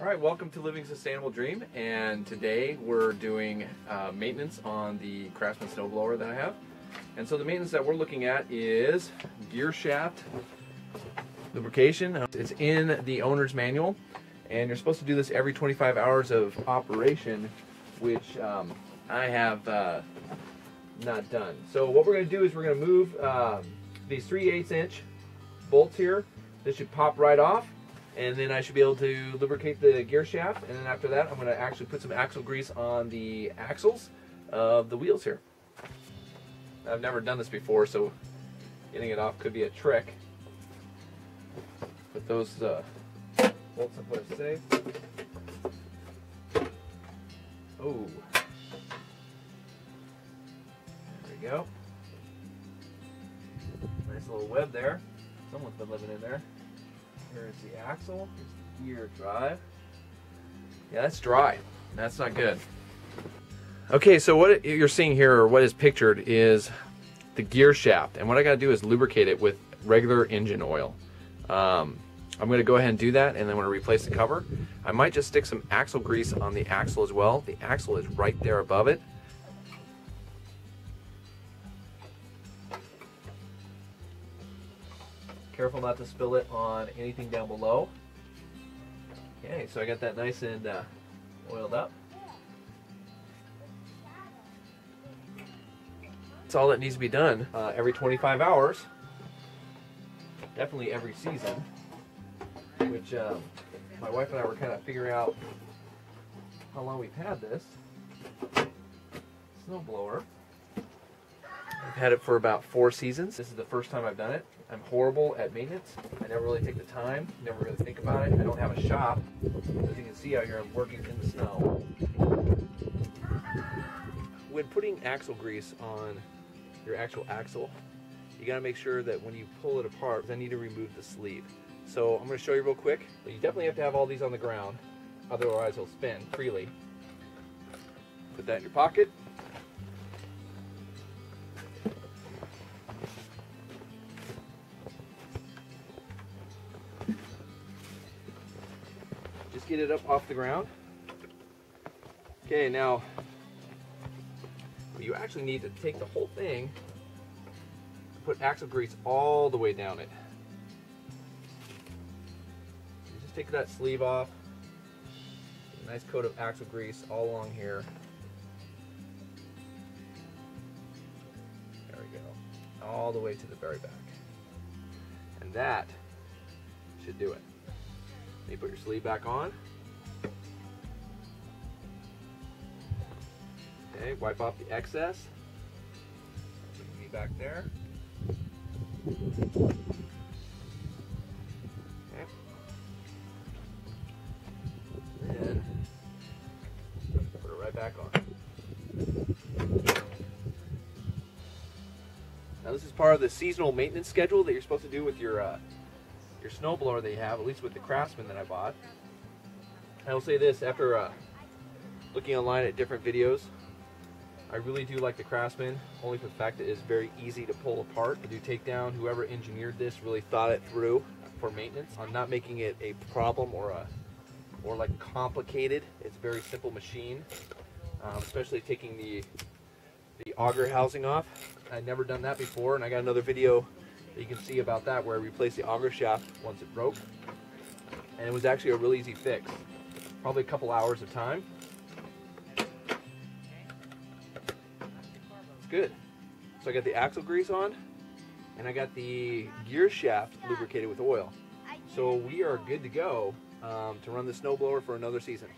All right, welcome to Living Sustainable Dream, and today we're doing uh, maintenance on the Craftsman snowblower that I have. And so the maintenance that we're looking at is gear shaft lubrication. It's in the owner's manual, and you're supposed to do this every 25 hours of operation, which um, I have uh, not done. So what we're going to do is we're going to move um, these 3 8 inch bolts here. This should pop right off and then I should be able to lubricate the gear shaft and then after that I'm going to actually put some axle grease on the axles of the wheels here. I've never done this before so getting it off could be a trick. Put those uh, bolts in place safe. Oh. There we go. Nice little web there. Someone's been living in there. Here's the axle. Here's the gear drive. Yeah, that's dry. That's not good. Okay, so what you're seeing here, or what is pictured, is the gear shaft. And what I got to do is lubricate it with regular engine oil. Um, I'm going to go ahead and do that, and then I'm going to replace the cover. I might just stick some axle grease on the axle as well. The axle is right there above it. Careful not to spill it on anything down below. Okay, so I got that nice and uh, oiled up. That's all that needs to be done uh, every 25 hours. Definitely every season. Which um, my wife and I were kind of figuring out how long we've had this snowblower. I've had it for about four seasons. This is the first time I've done it. I'm horrible at maintenance. I never really take the time, never really think about it. I don't have a shop. As you can see out here, I'm working in the snow. When putting axle grease on your actual axle, you gotta make sure that when you pull it apart, I need to remove the sleeve. So I'm gonna show you real quick. You definitely have to have all these on the ground, otherwise it'll spin freely. Put that in your pocket. Get it up off the ground. Okay, now you actually need to take the whole thing, put axle grease all the way down it. Just take that sleeve off, nice coat of axle grease all along here. There we go, all the way to the very back. And that should do it. You put your sleeve back on. Okay, wipe off the excess. Be back there. Okay. And put it right back on. Now this is part of the seasonal maintenance schedule that you're supposed to do with your uh, your snowblower that you have, at least with the Craftsman that I bought. I will say this, after uh, looking online at different videos, I really do like the Craftsman, only for the fact that it is very easy to pull apart, to do takedown. Whoever engineered this really thought it through for maintenance on not making it a problem or a or like complicated. It's a very simple machine, um, especially taking the the auger housing off. I'd never done that before, and I got another video you can see about that where I replaced the auger shaft once it broke. And it was actually a really easy fix. Probably a couple hours of time. It's good. So I got the axle grease on and I got the gear shaft lubricated with oil. So we are good to go um, to run the snowblower for another season.